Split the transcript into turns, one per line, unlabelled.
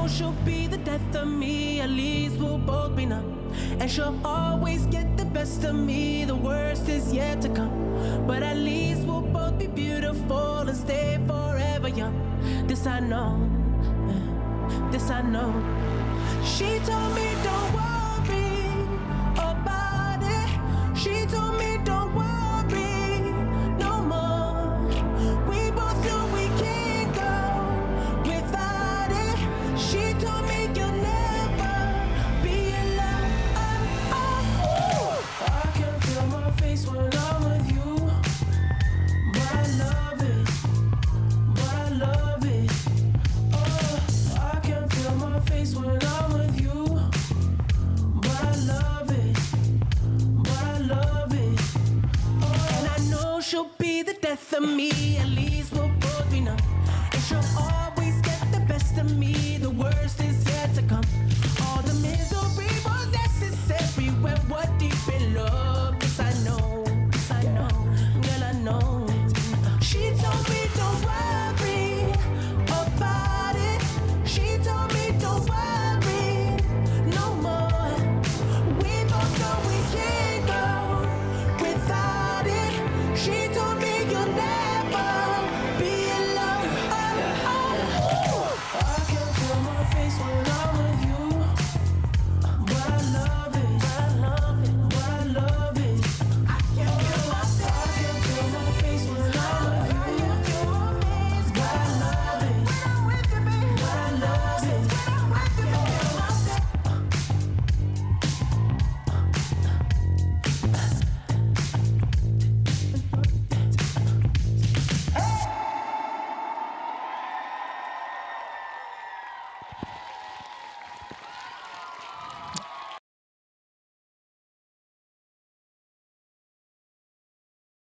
know she'll be the death of me, at least we'll both be numb. And she'll always get the best of me, the worst is yet to come. But at least we'll both be beautiful and stay forever young. This I know, this I know. She told me don't she'll be the death of me. At least